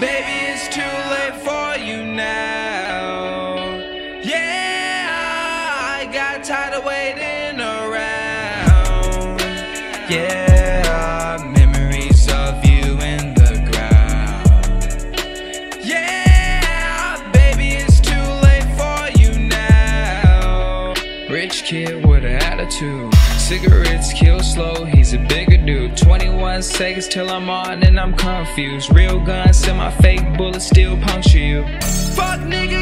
Baby, it's too late for you now. Yeah, I got tired of waiting around. Yeah, memories of you in the ground. Yeah, baby, it's too late for you now. Rich kid with an attitude. Cigarettes kill slow, he's a bigger. 21 seconds till I'm on and I'm confused. Real guns my fake bullets still puncture you. Fuck nigga,